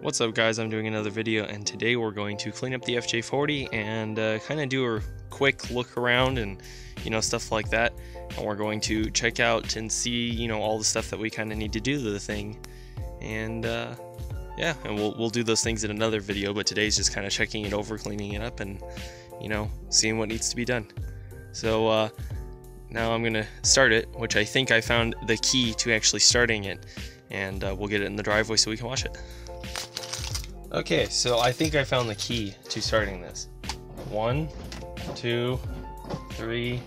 What's up guys, I'm doing another video and today we're going to clean up the FJ40 and uh, kind of do a quick look around and you know stuff like that. And we're going to check out and see you know all the stuff that we kind of need to do to the thing. And uh, yeah and we'll, we'll do those things in another video but today's just kind of checking it over cleaning it up and you know seeing what needs to be done. So uh, now I'm gonna start it which I think I found the key to actually starting it. And uh, we'll get it in the driveway so we can wash it. Okay, so I think I found the key to starting this. One, two, three,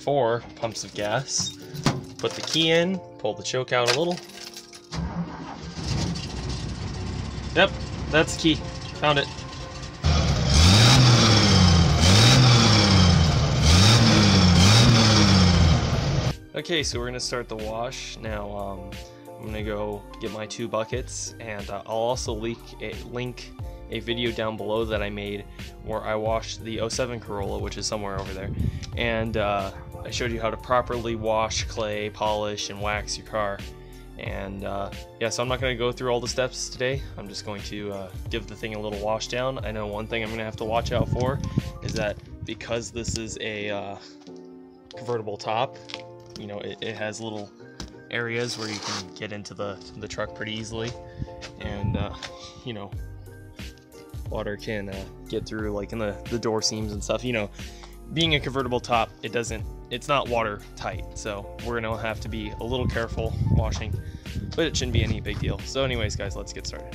four pumps of gas. Put the key in, pull the choke out a little. Yep, that's the key. Found it. Okay, so we're gonna start the wash. Now, um, I'm gonna go get my two buckets and uh, I'll also link a, link a video down below that I made where I washed the 07 Corolla which is somewhere over there and uh, I showed you how to properly wash clay polish and wax your car and uh, yeah so I'm not going to go through all the steps today. I'm just going to uh, give the thing a little wash down. I know one thing I'm gonna have to watch out for is that because this is a uh, convertible top you know it, it has little areas where you can get into the, the truck pretty easily. And uh, you know water can uh, get through like in the, the door seams and stuff. You know being a convertible top it doesn't it's not water tight. So we're gonna have to be a little careful washing but it shouldn't be any big deal. So anyways guys let's get started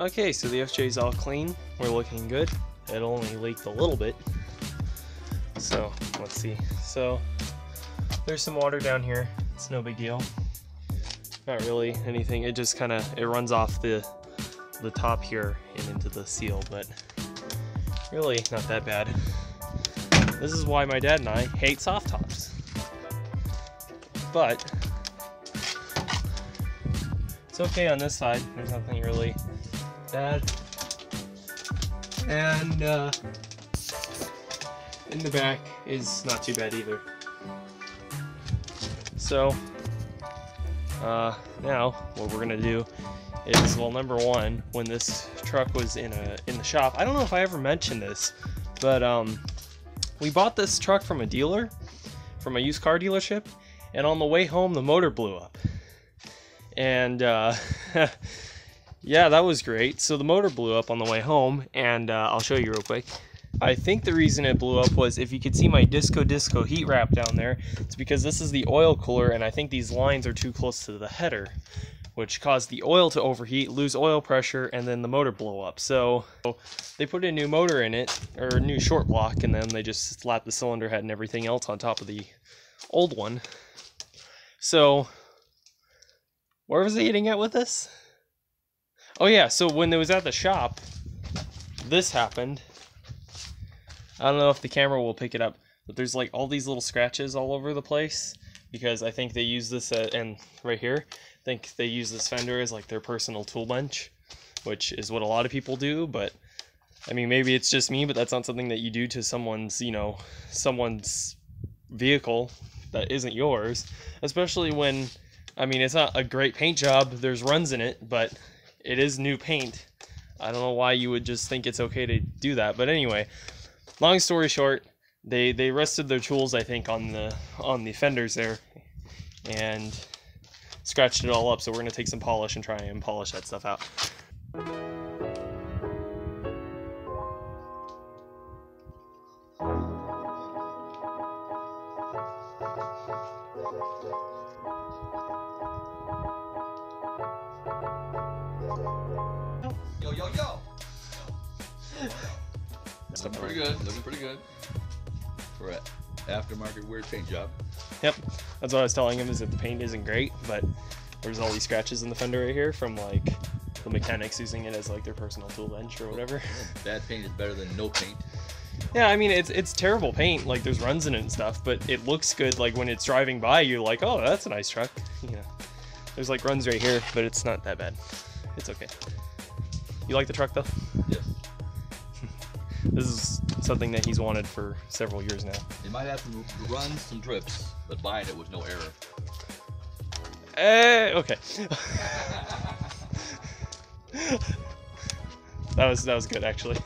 Okay, so the FJ is all clean. We're looking good. It only leaked a little bit. So, let's see. So, there's some water down here. It's no big deal. Not really anything. It just kind of, it runs off the, the top here and into the seal, but really not that bad. This is why my dad and I hate soft tops. But, it's okay on this side. There's nothing really And uh, in the back is not too bad either. So uh, now what we're gonna do is well number one when this truck was in a in the shop I don't know if I ever mentioned this but um, we bought this truck from a dealer from a used car dealership and on the way home the motor blew up and uh, yeah, that was great. So the motor blew up on the way home, and uh, I'll show you real quick. I think the reason it blew up was if you could see my Disco Disco heat wrap down there, it's because this is the oil cooler, and I think these lines are too close to the header, which caused the oil to overheat, lose oil pressure, and then the motor blow up. So they put a new motor in it, or a new short block, and then they just slapped the cylinder head and everything else on top of the old one. So, where was I getting at with this? Oh yeah, so when it was at the shop, this happened. I don't know if the camera will pick it up, but there's like all these little scratches all over the place because I think they use this at, and right here, I think they use this fender as like their personal tool bench, which is what a lot of people do, but I mean maybe it's just me, but that's not something that you do to someone's, you know, someone's vehicle that isn't yours, especially when I mean it's not a great paint job, there's runs in it, but it is new paint. I don't know why you would just think it's okay to do that, but anyway, long story short, they they rested their tools I think on the on the fenders there and scratched it all up so we're gonna take some polish and try and polish that stuff out aftermarket weird paint job. Yep, that's what I was telling him is that the paint isn't great, but there's all these scratches in the fender right here from like the mechanics using it as like their personal tool bench or whatever. Bad paint is better than no paint. Yeah, I mean it's it's terrible paint, like there's runs in it and stuff, but it looks good. Like when it's driving by, you're like, oh, that's a nice truck. You know, there's like runs right here, but it's not that bad. It's okay. You like the truck though? Yes. This is something that he's wanted for several years now. It might have some runs, some drips, but buying it was no error. Eh, okay. that was that was good actually.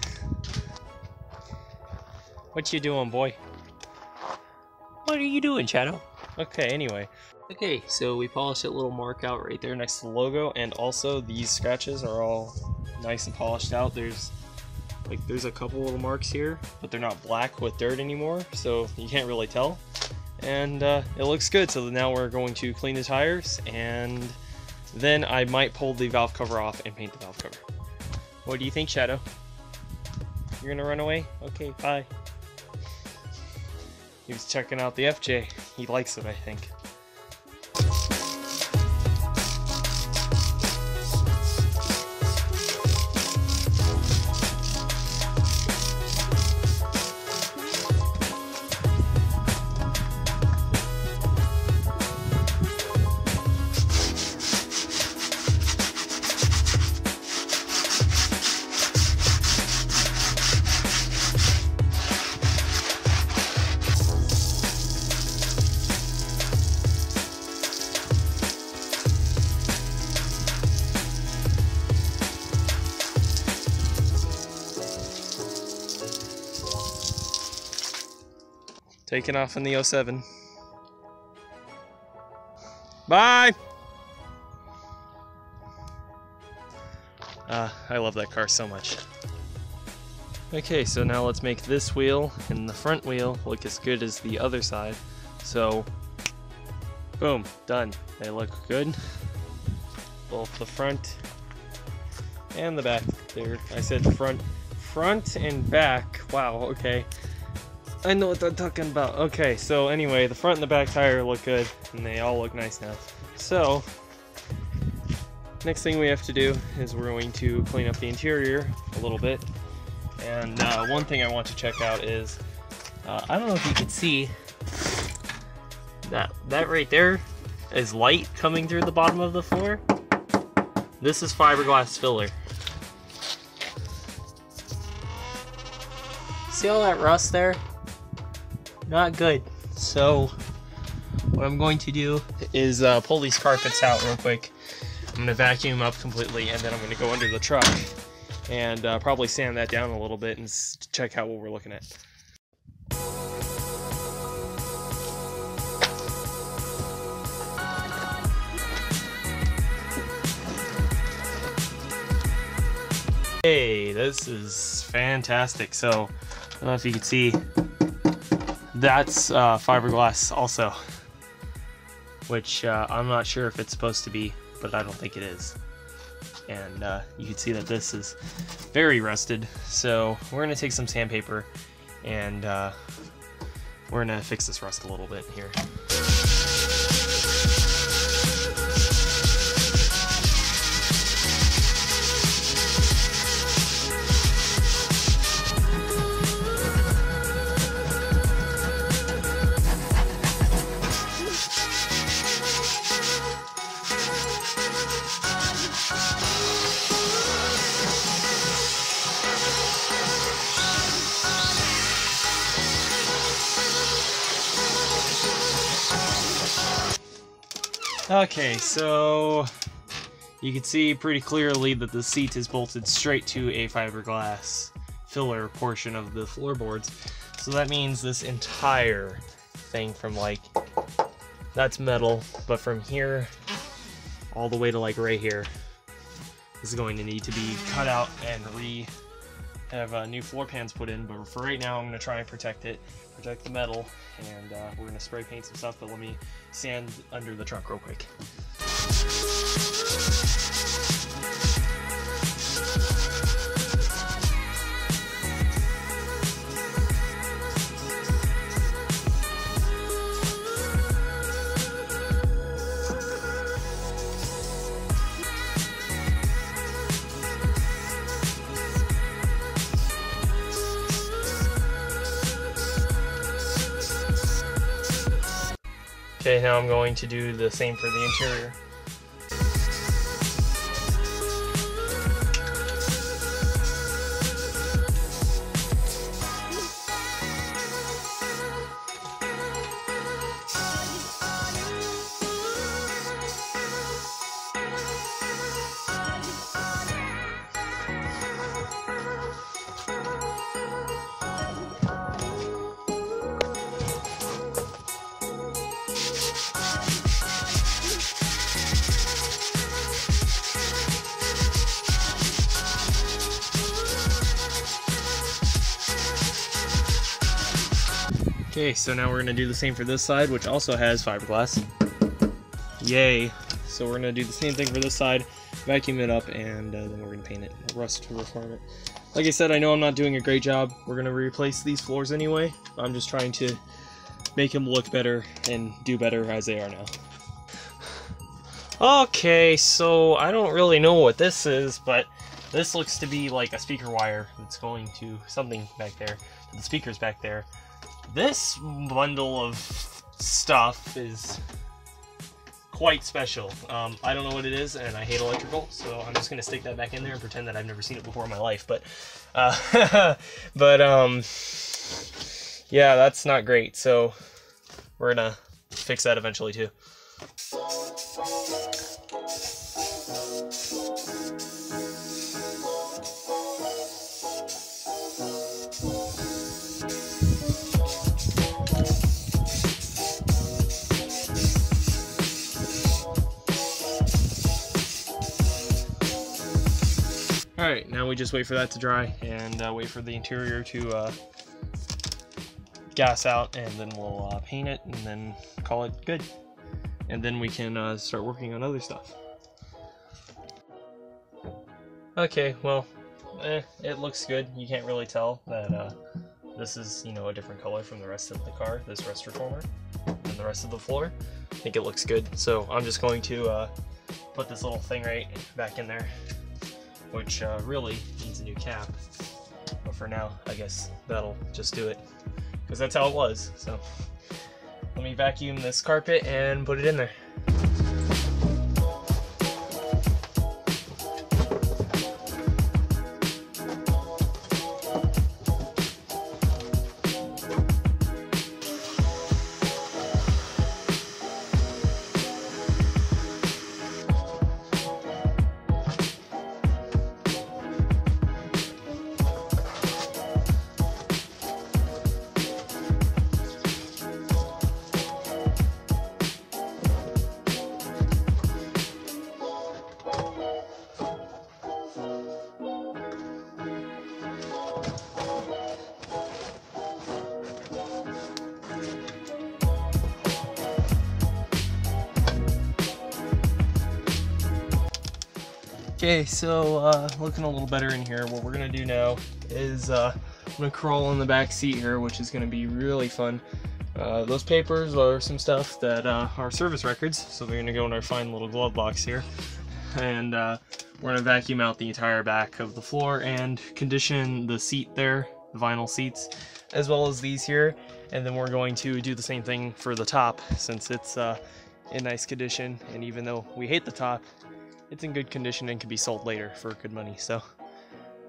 What you doing, boy? What are you doing, Shadow? Okay, anyway. Okay, so we polished that little mark out right there next to the logo, and also these scratches are all nice and polished out. There's like there's a couple little marks here, but they're not black with dirt anymore, so you can't really tell. And uh, it looks good, so now we're going to clean the tires, and then I might pull the valve cover off and paint the valve cover. What do you think, Shadow? You're gonna run away? Okay, bye. He was checking out the FJ. He likes it, I think. Taking off in the 07. Bye! Uh, I love that car so much. Okay, so now let's make this wheel and the front wheel look as good as the other side. So, boom, done. They look good. Both the front and the back there. I said front, front and back. Wow, okay. I know what I'm talking about. Okay, so anyway, the front and the back tire look good, and they all look nice now. So, next thing we have to do is we're going to clean up the interior a little bit. And uh, one thing I want to check out is, uh, I don't know if you can see, that, that right there is light coming through the bottom of the floor. This is fiberglass filler. See all that rust there? Not good. So what I'm going to do is uh, pull these carpets out real quick. I'm going to vacuum up completely and then I'm going to go under the truck and uh, probably sand that down a little bit and check out what we're looking at. Hey, this is fantastic. So, I don't know if you can see, that's uh, fiberglass also, which uh, I'm not sure if it's supposed to be, but I don't think it is. And uh, you can see that this is very rusted, so we're gonna take some sandpaper and uh, we're gonna fix this rust a little bit here. Okay, so you can see pretty clearly that the seat is bolted straight to a fiberglass filler portion of the floorboards. So that means this entire thing from like, that's metal, but from here all the way to like right here is going to need to be cut out and re have uh, new floor pans put in. But for right now, I'm going to try and protect it, protect the metal, and uh, we're going to spray paint some stuff. But let me sand under the trunk real quick. Okay, now I'm going to do the same for the interior. Okay, so now we're gonna do the same for this side, which also has fiberglass. Yay! So we're gonna do the same thing for this side, vacuum it up, and uh, then we're gonna paint it, rust to reform it. Like I said, I know I'm not doing a great job. We're gonna replace these floors anyway. I'm just trying to make them look better and do better as they are now. Okay, so I don't really know what this is, but this looks to be like a speaker wire that's going to something back there. The speaker's back there. This bundle of stuff is quite special. Um, I don't know what it is, and I hate electrical, so I'm just gonna stick that back in there and pretend that I've never seen it before in my life. But, uh, but um, yeah, that's not great. So we're gonna fix that eventually too. We just wait for that to dry and uh, wait for the interior to uh, gas out and then we'll uh, paint it and then call it good. And then we can uh, start working on other stuff. Okay, well, eh, it looks good. You can't really tell that uh, this is, you know, a different color from the rest of the car, this rust reformer, and the rest of the floor. I think it looks good. So I'm just going to uh, put this little thing right back in there which uh, really needs a new cap. But for now, I guess that'll just do it, because that's how it was. So let me vacuum this carpet and put it in there. Okay, so uh, looking a little better in here. What we're gonna do now is uh, I'm gonna crawl on the back seat here, which is gonna be really fun. Uh, those papers are some stuff that uh, are service records, so they're gonna go in our fine little glove box here. And uh, we're gonna vacuum out the entire back of the floor and condition the seat there, the vinyl seats, as well as these here. And then we're going to do the same thing for the top, since it's uh, in nice condition. And even though we hate the top, it's in good condition and can be sold later for good money. So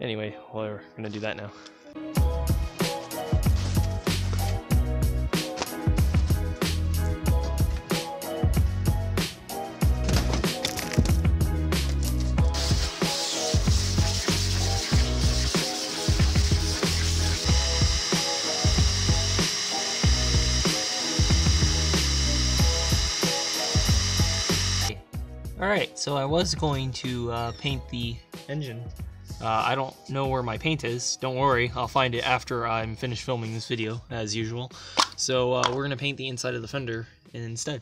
anyway, we're gonna do that now. Alright, so I was going to uh, paint the engine. Uh, I don't know where my paint is. Don't worry, I'll find it after I'm finished filming this video, as usual. So uh, we're going to paint the inside of the fender instead.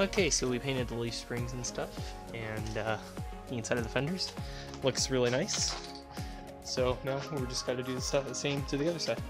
Okay, so we painted the leaf springs and stuff, and uh, the inside of the fenders looks really nice. So now we're just got to do the same to the other side.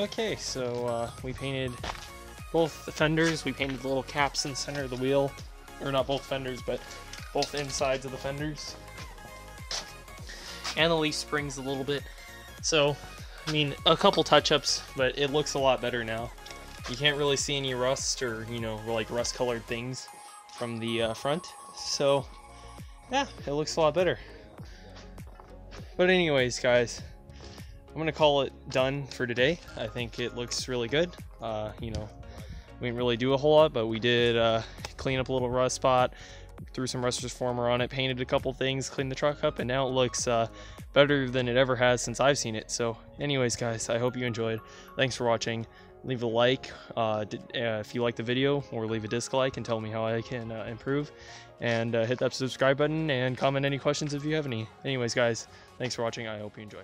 Okay, so uh, we painted both the fenders. We painted the little caps in the center of the wheel. Or not both fenders, but both insides of the fenders. And the leaf springs a little bit. So, I mean, a couple touch-ups, but it looks a lot better now. You can't really see any rust or, you know, like rust-colored things from the uh, front. So, yeah, it looks a lot better. But anyways, guys, I'm gonna call it done for today. I think it looks really good. Uh, you know, we didn't really do a whole lot, but we did uh, clean up a little rust spot, threw some rust reformer on it, painted a couple things, cleaned the truck up, and now it looks uh, better than it ever has since I've seen it. So, anyways, guys, I hope you enjoyed. Thanks for watching. Leave a like uh, uh, if you like the video, or leave a dislike and tell me how I can uh, improve. And hit that subscribe button and comment any questions if you have any. Anyways, guys, thanks for watching. I hope you enjoy.